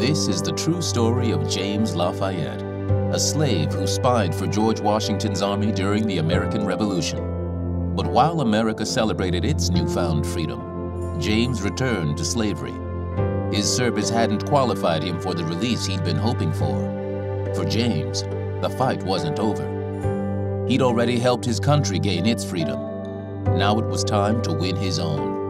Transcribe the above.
This is the true story of James Lafayette, a slave who spied for George Washington's army during the American Revolution. But while America celebrated its newfound freedom, James returned to slavery. His service hadn't qualified him for the release he'd been hoping for. For James, the fight wasn't over. He'd already helped his country gain its freedom. Now it was time to win his own.